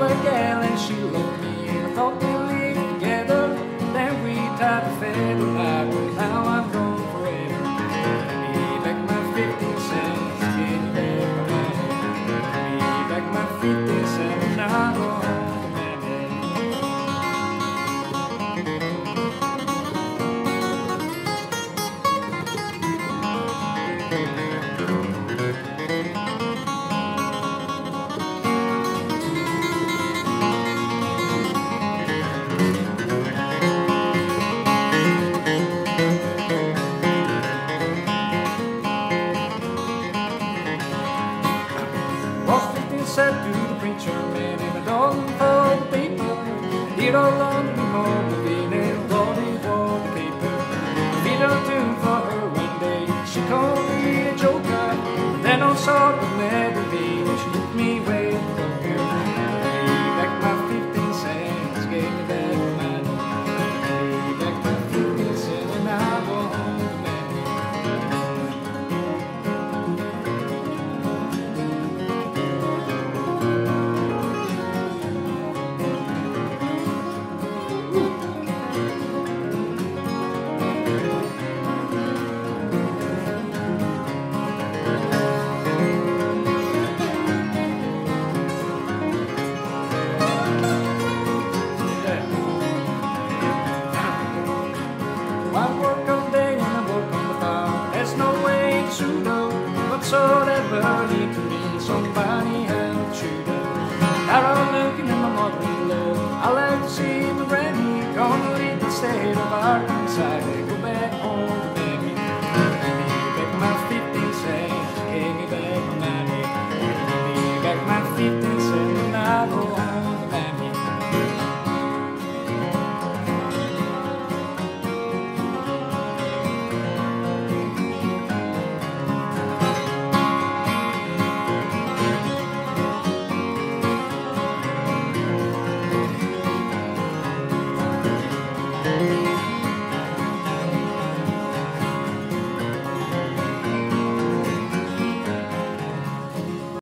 over gal and she looked me and the thought said to the preacher man in a dog for the people. He don't love me more than being a body for the paper. Feed a tune for her one day. She called me a joker. Then on saw the melody. She hit me like to see my granny gonna leave the state of Arkansas. Go back home.